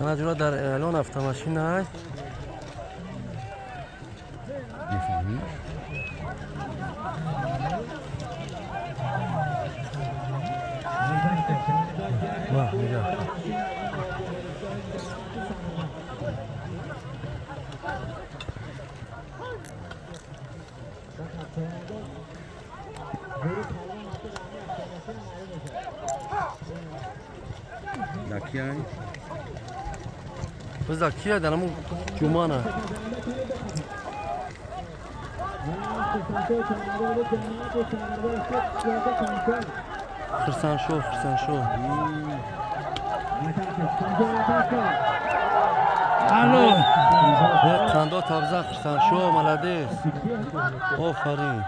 ана کیان بزا کیا دلم جمانا خرسان شو خرسان شو الو خندا تبزه خرسان شو ملدی آفرین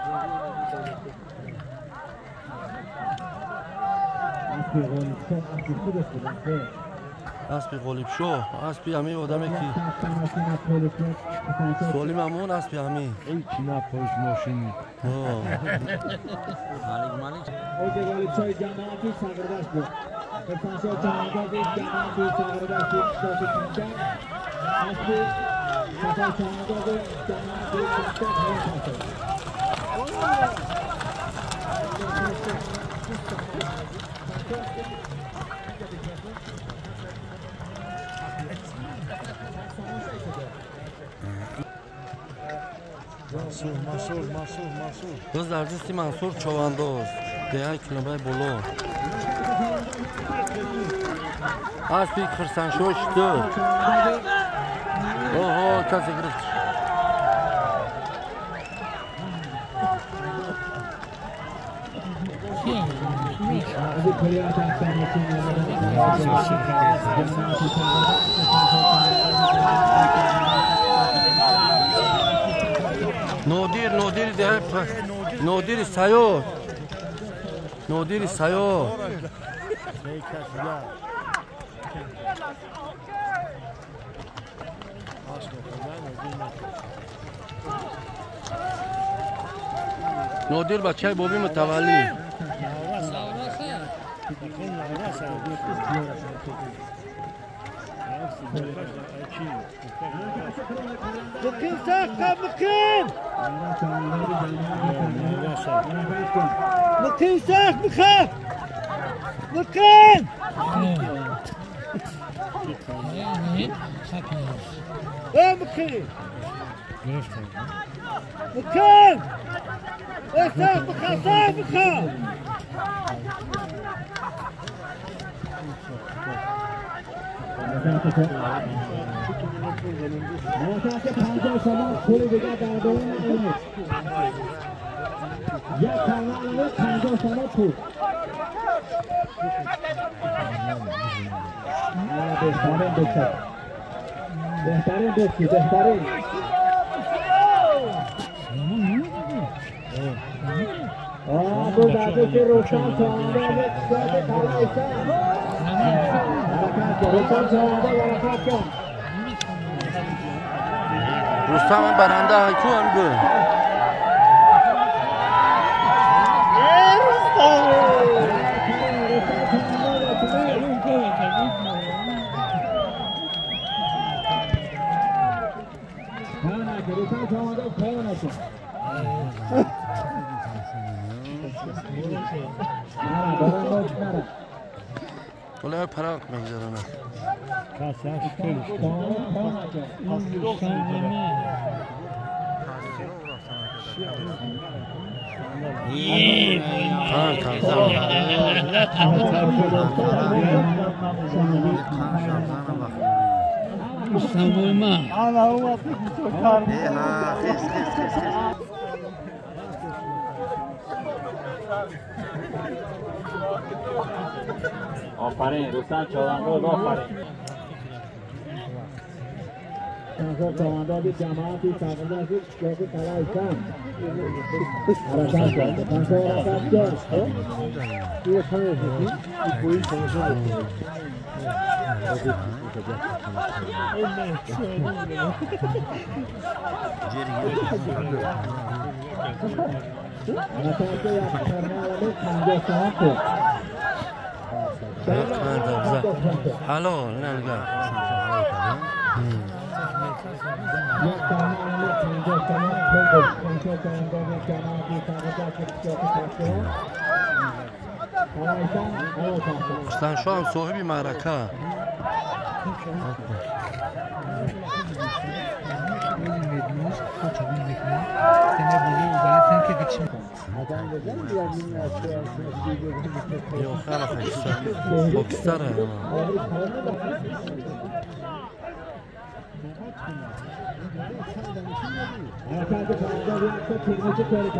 аспи ғолибшоҳ аспи ҳамаи одаме ки солим амон аспи ҳами чинапош мошин Thank you. Malik Malik. Hoca Galipsoy jamoati sag'irdash bu. Irfansoy tomonidan jamoati sag'irdash deb ko'rsatilgan. Asli Safar tomonidan نودیر نودیر ده نودیر سایو نودیر سایو نودیر بچه بابی متولی Bakın sağ kan bakın. Bakın sağ bakın. Bakın. Bakın. Bakın. Bakın. Bakın. یک تنه پنجا سنه پول بهترین بکتر بهترین بکی بهترین آه بود از روشن تا آنده یک ساعت sak bakın. Bakın. Ey bakın. Bakın. Somon qo'liga dardona olamiz. Ya kanalni panja somon pul. Ha, behtarin bekar. Behtarin do'sti, behtarin. Aa, bu dardaki Roşan Çağan'da ve Kısade Kalaysa. O Pareno, Sancho mandou gol Pareno. Sancho mandou de chamada e estava na gente que eu estava Era Sancho, Sancho era Sancho. E eu falei assim, e foi isso, eu falei. Ela está aqui, a perna, ela está é aqui, Kalaysan, Kalaysan. Sen şu an sahibi maraka. Adam güzel mi ya minnak şu an şunu bir gözünü bitmek. Yok hala sen Boksar ya. Altyazı M.K.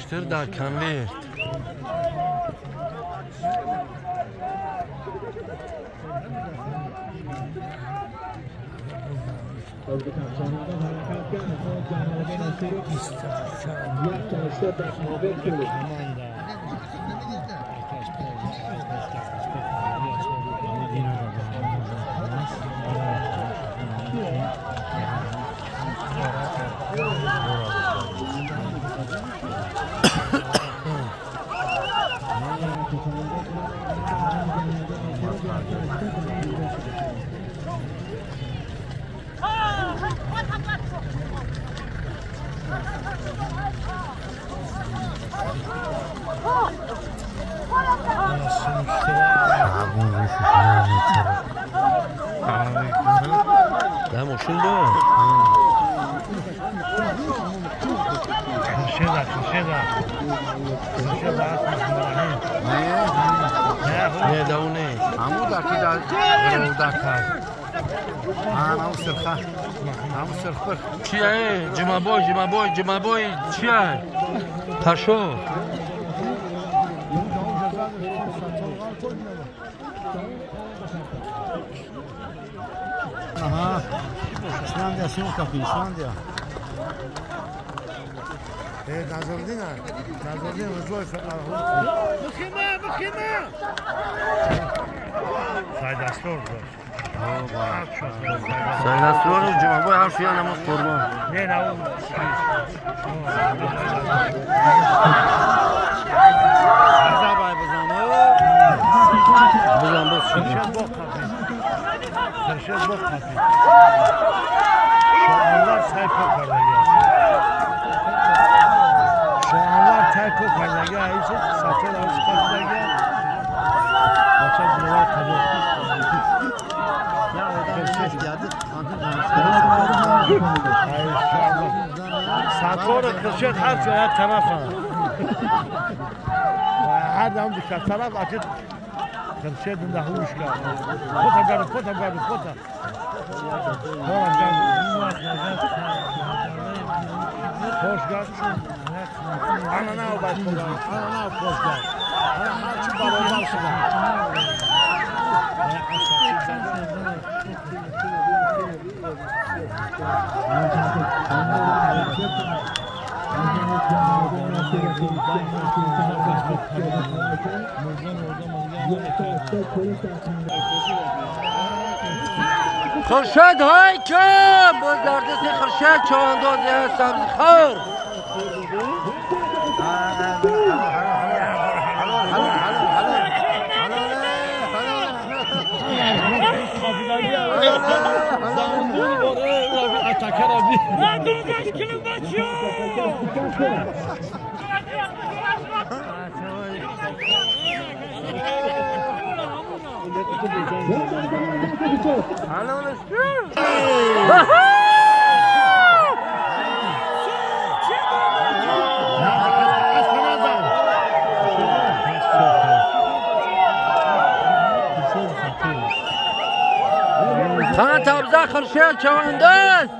Şıtır da kanver. Özgür Kaptanı'ndan harekatken o canlıdan خا خام سرخ چی اے جما بو جما بو جما بو چی پاشو یه دو تا جزانه سر خوردن داره تو دیوونه ها شما نه شوکاق این شونده ای نه نازدی نازدی مزه های سارا بخیما بخیما سایداستر بود olur cima boy her şeye namaz kurban. Ne o? Azabay buzanı. Bu zaman bas şimdi. Kırşed bok kapı. Şu anlar sayfa karda gel. Şu anlar sayfa karda gel. İşte satır avuç karda gel. Maça buralar tabi. Geldi. Satır kırşed her şey her tarafa. Her zaman dikkat taraf açık. Kırşedin de huş kal. Kota garı, kota garı, kota. Hoş Hoş geldin. Ana ne oldu? Ana ne oldu başka? Ana haçı baronlar sıra. خرشد های که دردست خرشد چوانداز یا سبزی خور Ha duracağız kilim kaçıyor. Anamın üstü. Sana tabza karşıya çavandız.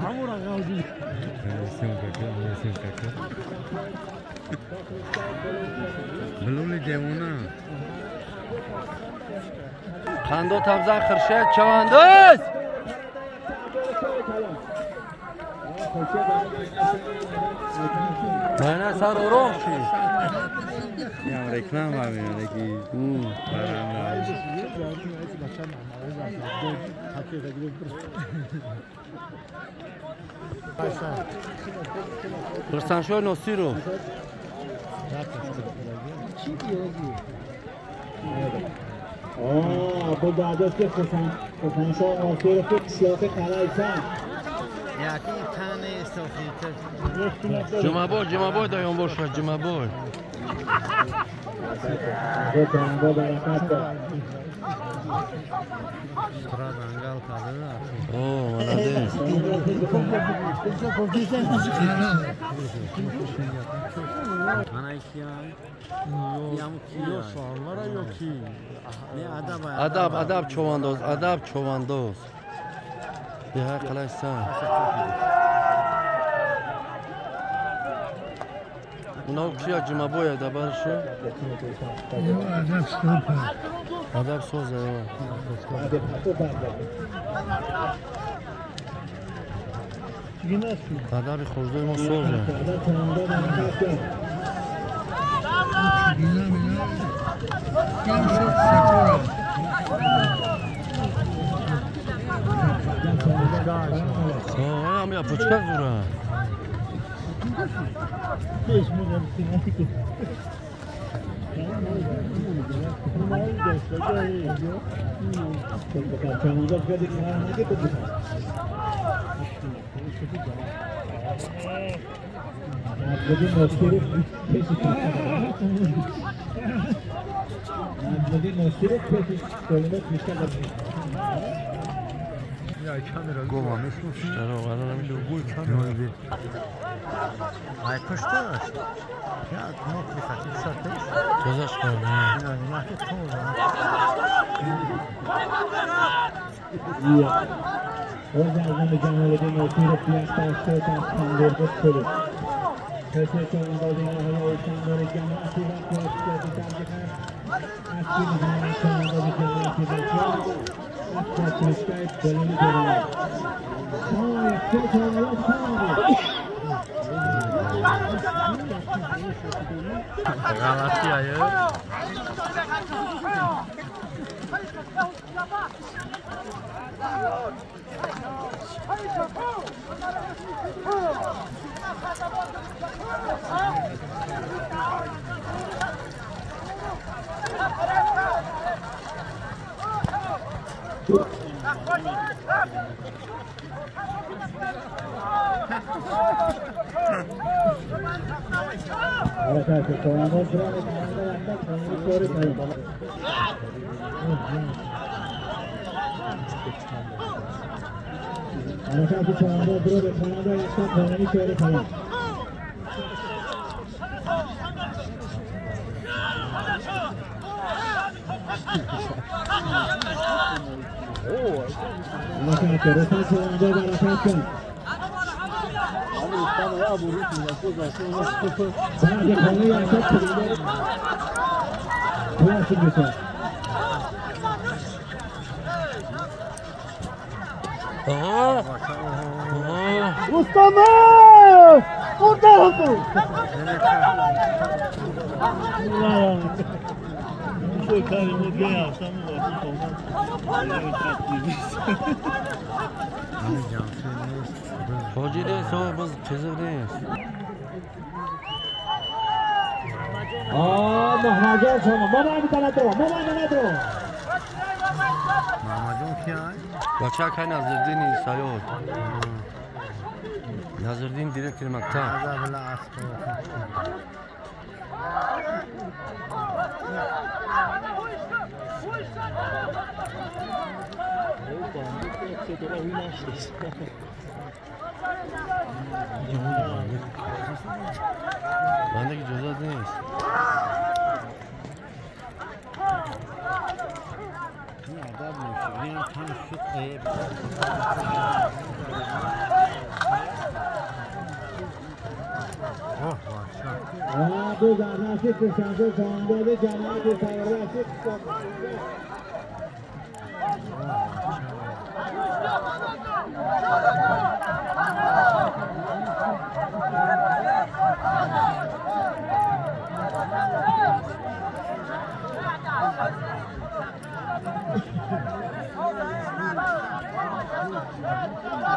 گل حقی پس طرف این مردم از فرمان میبرن Hayır bre. Hemen soğudan ki Hamura kaldı. بلولی جوونا خندو تبزن خرشه چواندوز نه سر اروم شی یا رکلام ببینه که برنده برسن شو نوسی رو آه bu بعد که خسن خسنشاه آخر که سیاق خلایسان یکی تنه استوخیتر جمعه بای جمعه بای دایان باشد جمعه بای به تنگا برکت Sıradan kalkadı. Oo, bana değil. Bana isyan. Yamuk yiyor. Yok ki. Ne adab ya. Adab, adab çobandoz, adab çobandoz. Ya kalaşsa. Buna a boya da barışı. Yo adep a Adep soza yo. Tadabi xojdoy mo soza. Bina bina. Kim şok sekora. Ha, ya puçka zura. Go on, this looks. I don't know. I don't know. I pushed first. Ja, het moet niet gaat. Ik zat dit. Dat is gewoon. Ja, je maakt het cool. Ja. Özer'den de Cemal'in ortaya piyasa açtığı kandırdı kulu. Teşekkürler Özer'den de Özer'den de Cemal'in piyasa açtığı kandırdı Thank you. 내가 마티아요. Oh, I think. Tamam ya bu Rus Bence konu yapacak. Bu nasıl güzel. Aha! Mustafa! Bu tarafı! Bu yapsam mı? Hocadan sonra biz qiziqdaymiz. Aa, Mahmajon sonra. Mamajon tanatro, Mamajon tanatro. Mamajon kim? Başak hay Nazırdin İsayol. Nazırdin direktör maktab. Azabla aspo. Opa, não sei se eu tô ouvindo as bilan asqi Bendeki ceza değil. Nerede bu? Yine tam şu Oh, maşallah. Abi Zanasi Kırşansı sonunda cemaati sayrası Ey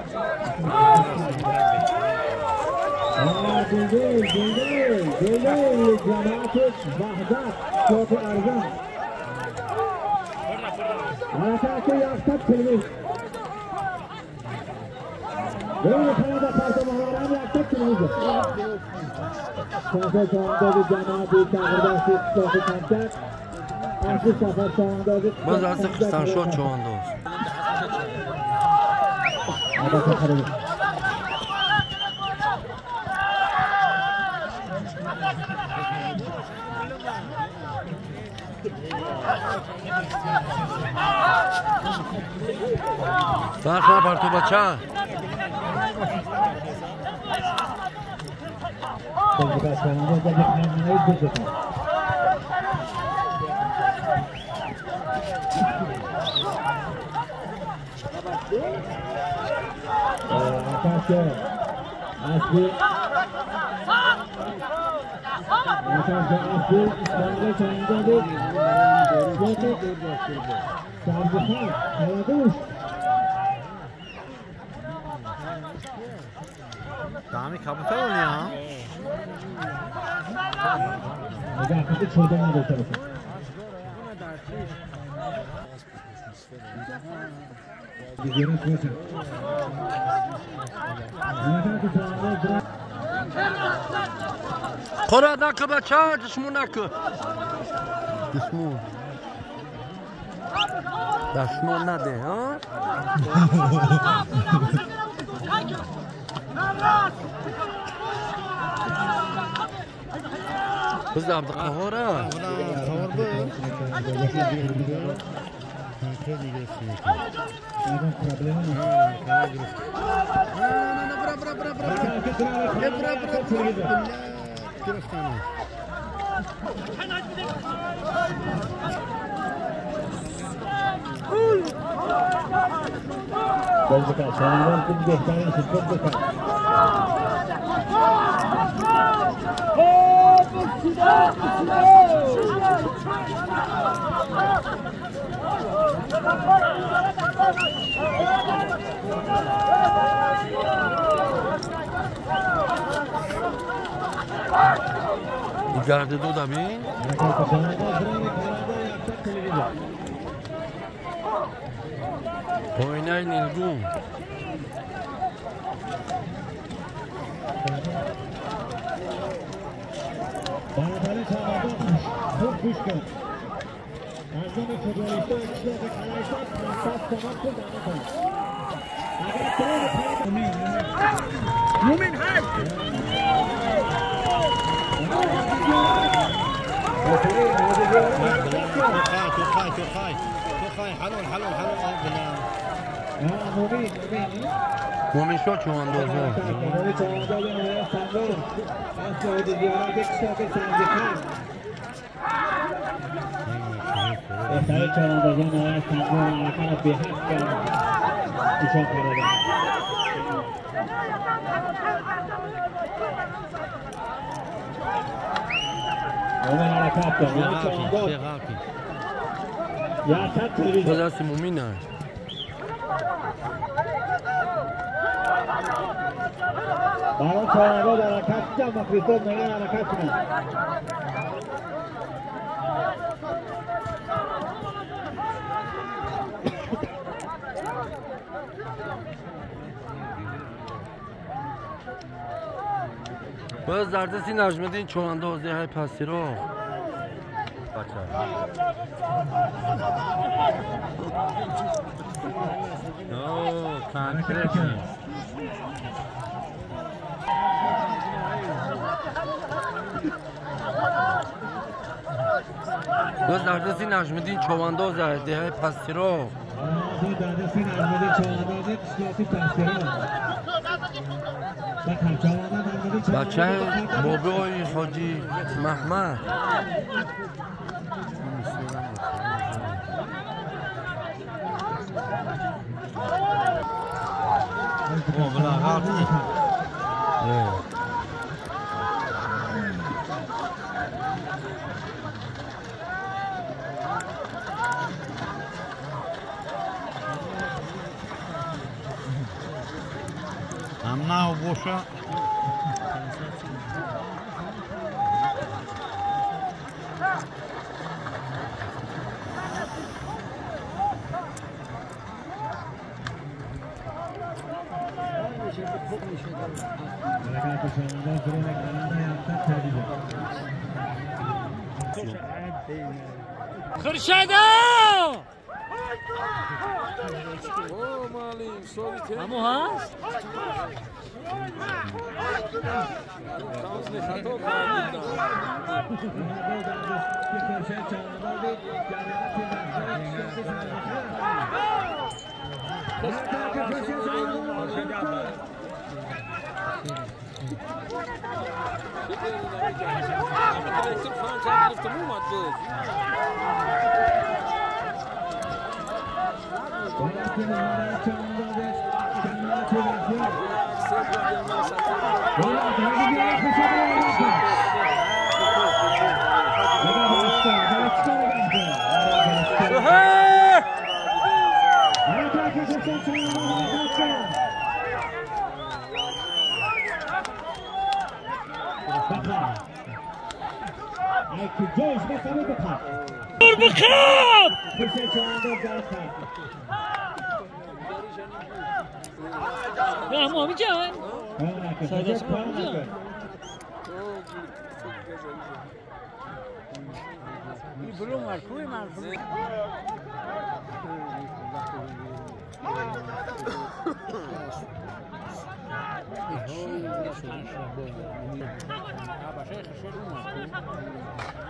Abi Zanasi Kırşansı sonunda Dingil, dingil, dingil cemaati Bağdat, Çoğu Arzan. Harakatı yaktak kılmış. Böyle kanada maharam yaktak kılmış. Şansa sonunda bir cemaati çağırda sık çoğu kantar. Aslı sonunda bir... Biz artık Kırsan şu çoğunda olsun. Adaka kırılır. Daha parto bacha. Tecrübe sonunda 바뀌어 아스비 Maşallah Aslı İsmail'e çayıncadı. Sıvakı. Sardıkan. Kalavuş. Dami kabuta oynuyor. Hocam kapı çoğdan da tarafı. қора наку бача душму наку. Душму. Душму наде а? Bizda abduqahora qahora Algum problema não. não, não, não, não, não, não, não, não, não, não, não, Kirastano. Vamos de calção, vamos tudo gostar, hein? Vamos de calção. Ô, torcida, torcida! Icardi do bine. Oynayın İlgun. Bana böyle çağırdı. Çok kuşkun. مومين هاي حلول حلول حلول شو شو عنده يسعدكم رجعنا يستعملون على حلب بحق يشكر ومن على كابتن يا كابتن هذا اسمه مينا Barocha, Roda, la caccia, ma Cristone, la caccia. باید زردسی نجمه دین چوانده آزده های پسی رو بچه باز دردسی نجمه دین چوانده آزده های پسی رو دردسی نجمه دین بچه موبای حاجی محمد. Она убоша Khurshado! Ô, Malinho, sobe tempo. Vamos, Hans. Vamos, Hans. Thank you, Madam Chandra. جوش به سمت خط به خط. رحمامی جان. سادس جان برو مرکوی مرکوی Abaixa, chega uma.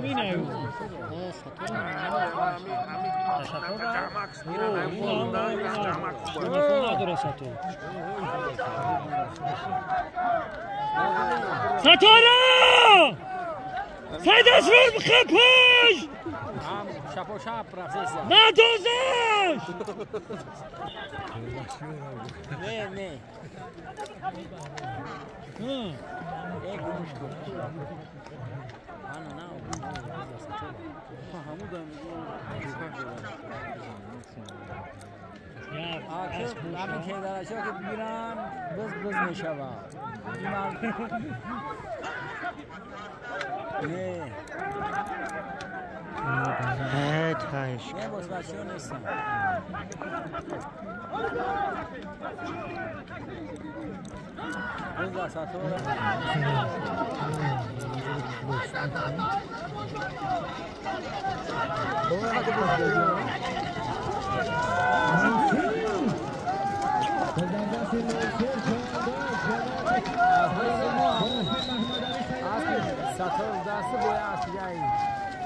Mina eu. Nossa, tô na Satora. Não, não, não. Não foi na Dora Satora. Satora! Sai das verbas, rapaz! Chapeau chapra, c'est ça. Matosas! Ne, ne. Hmm. E gusto. Ana nao. Pa hamudan. آخه همین که درش ها که بگیرم بز بز می‌شوم نه نه تهش. نه باز بچه ها نیستم اون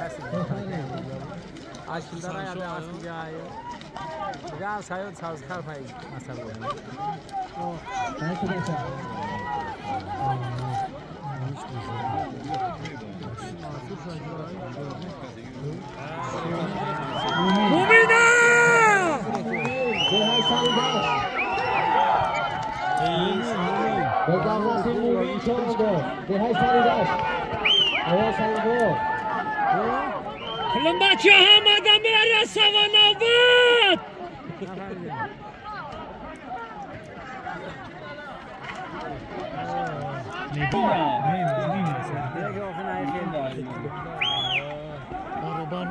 اصلی کسی Aşkından ya da aşkın cahayı. Gel sayın saz kalfayı masal olur. Arkadaşlar. Dehay Sarıdaş. Bezarrası Mumin Çoğdu. Dehay Sarıdaş. Dehay Sarıdaş. Kılın bacı hamada mera savanavat. Direkt okun ayı khayr. Baraban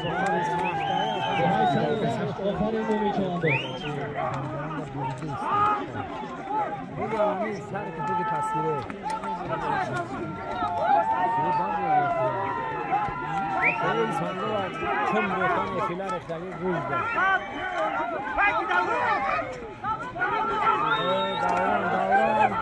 است ها Otarı, otarı. Bezarrası Mumin. Dehay Sarıdaş. Otarı Mumin Çoğdu. Bu zamanı sar ki bu tasviri. Şunu bak ya. Böyle insanlar var. Tüm rotan efiler eklari rüzde. Davran davran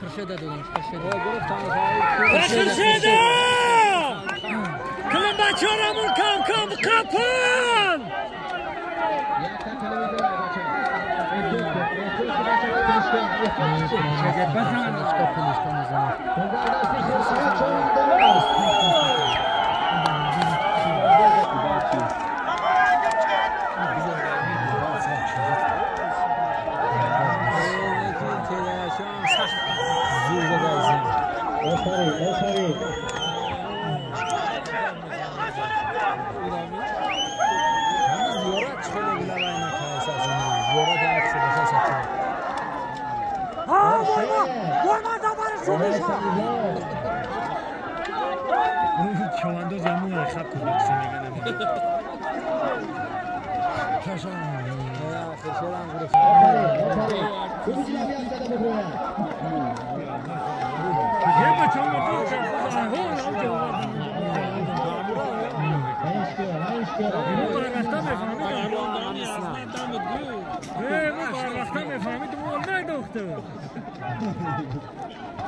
Kırşede dedim, kırşede. Bacı ramur kam kam kapın. Yakta televizyon açın.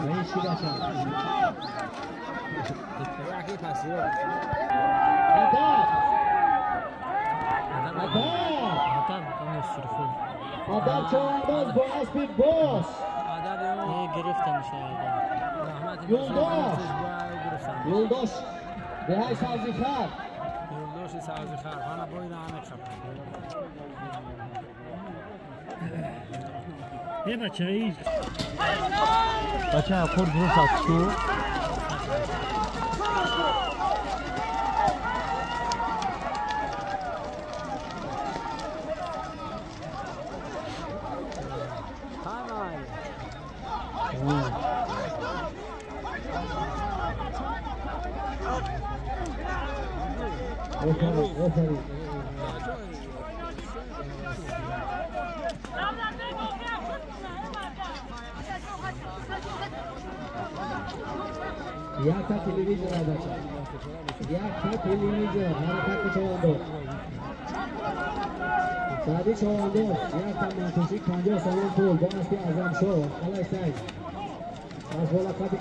Vem, Chigação. Vai aqui, parceiro. Vem, Adam onu sürfün. Adam çalınmaz bu Aspin boz. Ne giriften şey adam. Yoldaş. Yoldaş. Behay Sazikar. Yoldaş Sazikar. Bana boyuna anı kapı. Ne bacayı? Bacaya kur durursak şu. Yakta televizyon adacı. Yakta televizyon. Harekat çoğundu. Sadi çoğundu. Yakta mantışı kanca salon pul. Bu aspi azam şov. Alay say. Az bola kapit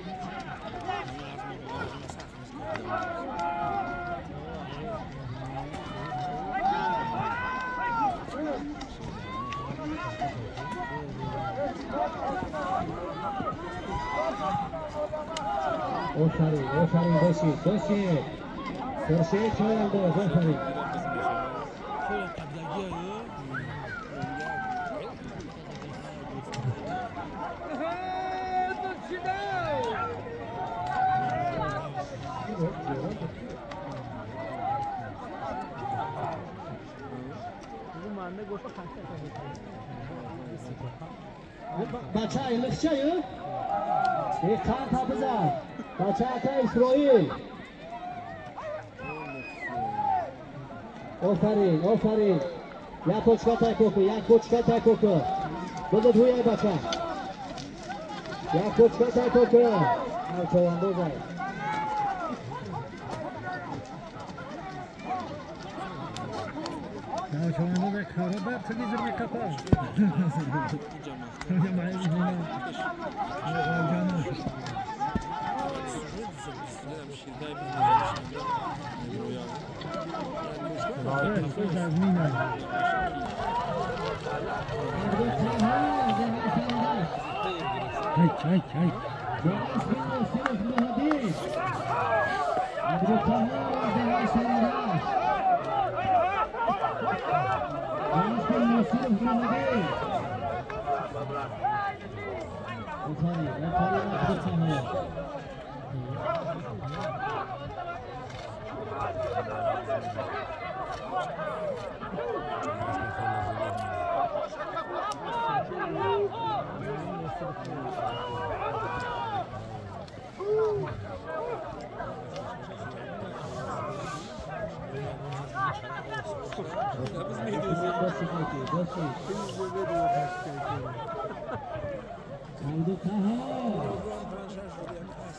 O'sharin, O'sharin Do'shev, Do'shev. Do'shev chayondi, O'sharin. Bacha, iliqcha-yu. E, qan topizar. تا اسرائیل آفرین آفرین یک کوچکا تای کوکو یک کوچکا تای کوکو بده توی بچه یک کوچکا تای کوکو او چوانده زای Ya şu anda da Karabar tıkıcır bir kafa. Ya maalesef yine. Ya canım. Evet, söz azmine. Hay Oldu Taha.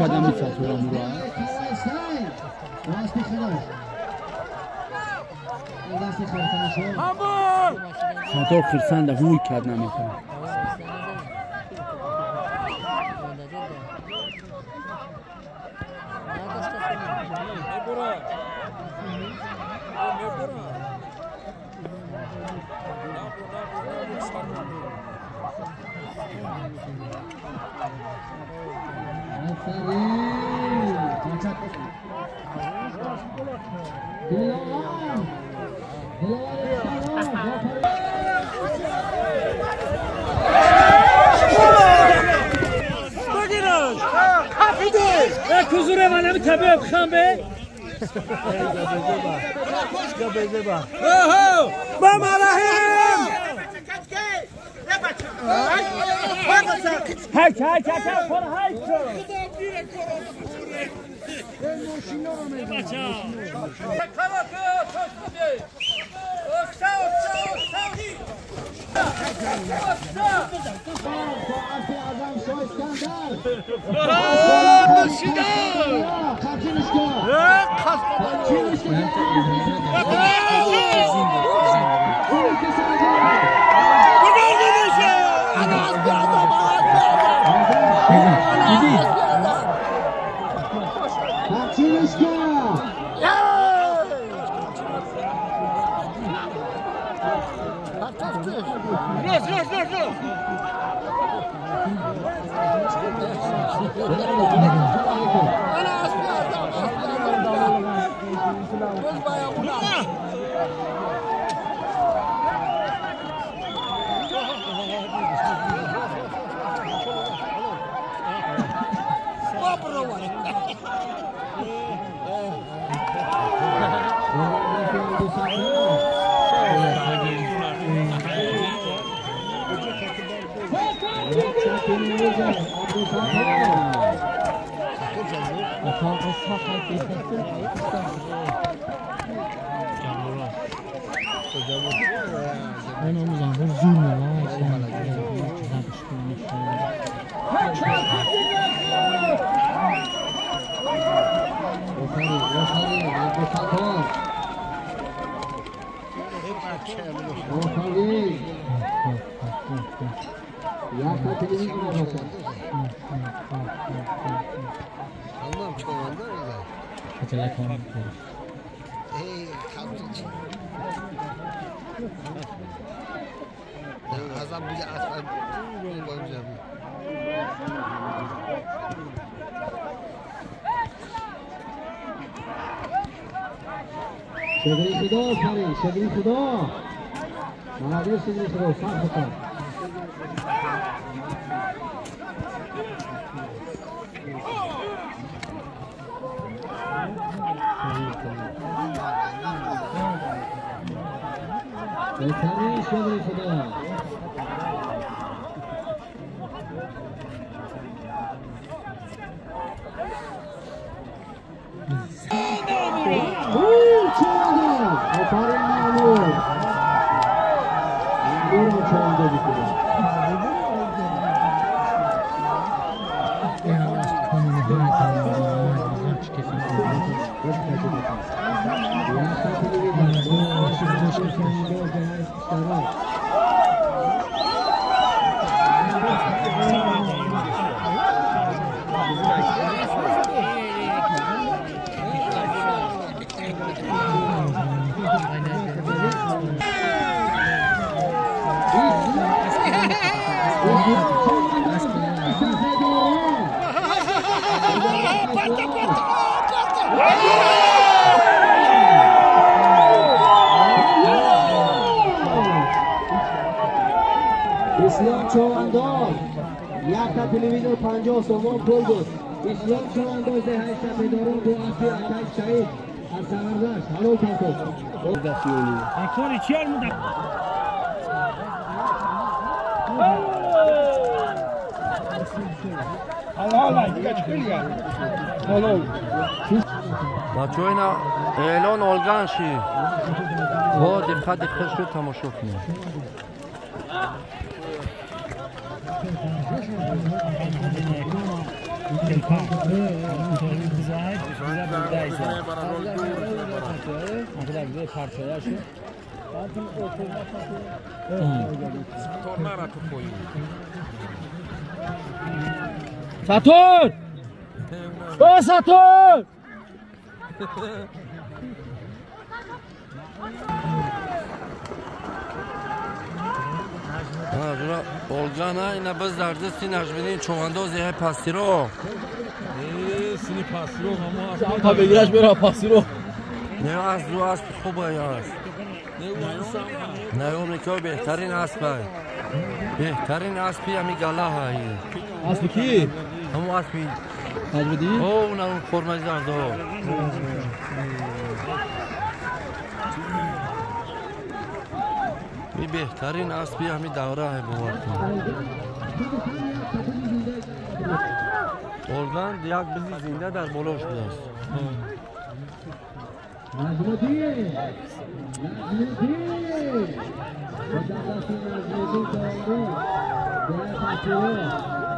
قدم میسد تو را راستی خلاص دستی خرطان شد خطا خرسنده هوی کد نمیکنه آفرین با مرحیم هک هک هک هک پر هک ساعت Kaçırmışka. Kaçırmışka. Ben o zaman ben zoom ya. Ya tatilini kurmasın. Anlam çoğaldı öyle. Hatırlatmam. از هم اصلا خدا سری شگری خدا مهدر شگری خدا فرق بکن 잘해 시합을 해서다 Yeah, that's coming behind. Basta, basta! اسلام چواندار یک تا تلویزیون پنجاه سوم پول بود اسلام چواندار ده هشت پدران دو اصلی اتش شهید از سمردشت حلال کنکو کاری چیار مونده بچه اینا اعلان آلگن شی با Attention, ils ont organisé. On ne peut pas décharger à mon chef. Bura Bolgana yine bizlerde Sinajvin'in çoğunda Zehe Pasiro. Eee Sini Pasiro ama Tabi igraç bera Pasiro. Ne az du az خوبه یاس نیومی که بهترین اسب بهترین اسبی همی گله هایی اسب کی؟ همون اسبی Albedi? Oh, una un formaggio. می بهترین اسبی همی دوره های بوارد اولگان یک بزی زنده در بلوش بیاست Thank you.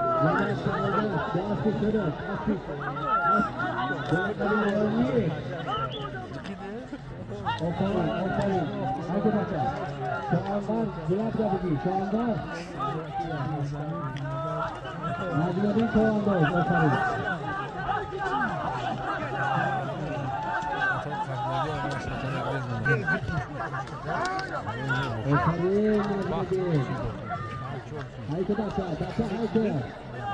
Oparin, oparin. Hadi bakalım. Şahandan Gülap yapıcı. Şahandan. Nagile'nin kovandayız. Oparin. Oparin. Haydi bakalım. Haydi.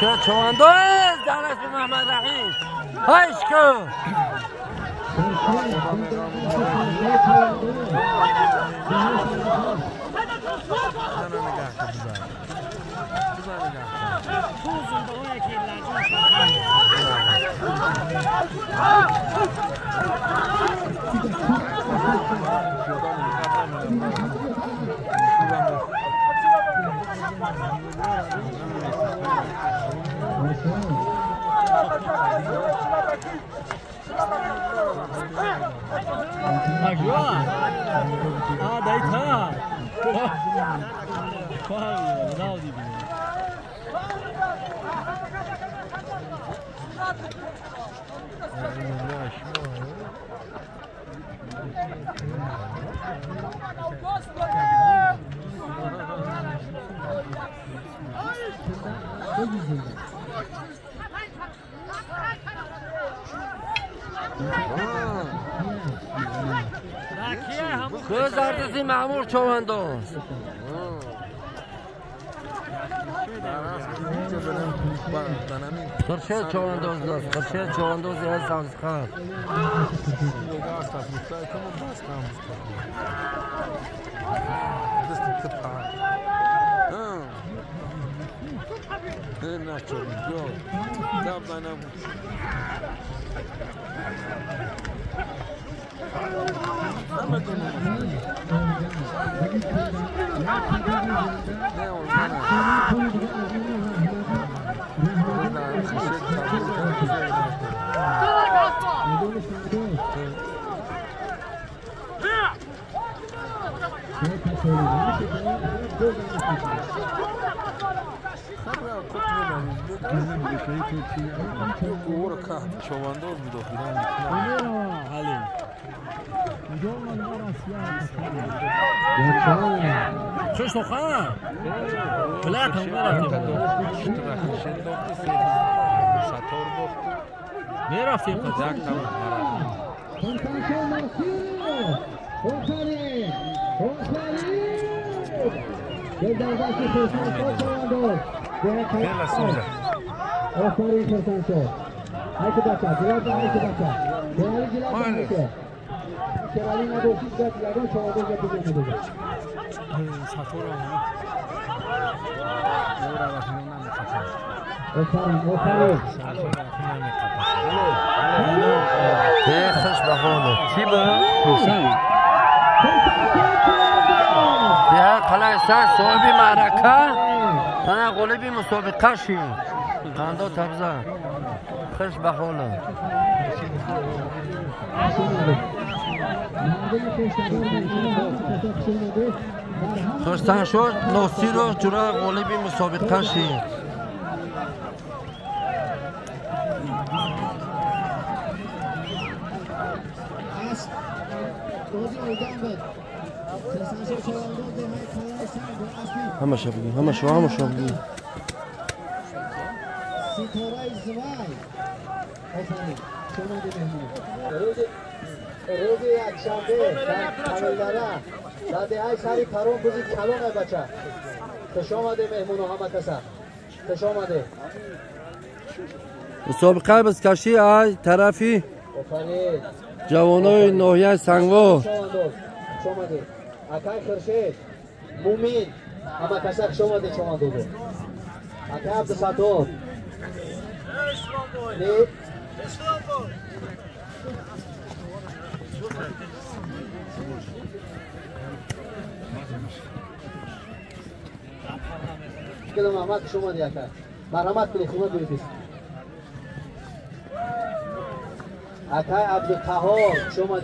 شد چوانداز دانش به محمد رحیم هایش کن Aa, dayı ta. Vallahi ne oldu گز دردزی معمور چوانداز Kırşehir Çavandoz'da, Kırşehir Çavandoz'da en savcı kanal. Ne oldu? ӯро каҳ човандоз мудофидан ҳале чо соха плята сатор бохту мерафтем як там Gonçalves! Gonçalves! Desde a sucessão, está falando. Bela Souza. É o fora importante. Aí que dá cá, de lado aí que dá cá. Vem ali de lado aí que Será ali na o 5 da Tiagão, só o 2 da Tiagão. Satorão, 오라가 생각나는 카파 오파리 오파리 생각나는 카파 대선수 바보는 기분 یا بیا قلعستان صاحب معرکه. انا غالب مسابقه شیم قندا تبزه. خش به حاله خوشتن شد ناسی رو جرا غالب مسابقه شیم همه همش بگیم همش همش بگیم ستاره زوای آفرین روزی دیدید روز یک شنبه کاملدارا داده ای سری پرون بزی کلون بچه خوش آمده مهمون و همه کسا خوش آمده مسابقه بس کشی ای طرفی. آفرین جوانای نویان سانغو شما دو، شما آقا خرشه مومین، اما کسای شما دی شما دو دو، آقا ابرساتو نی، ابرساتو. کدام مات شما دی است؟ مارمات نی شما دویی أتاي عبد القهار شما